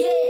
Yeah.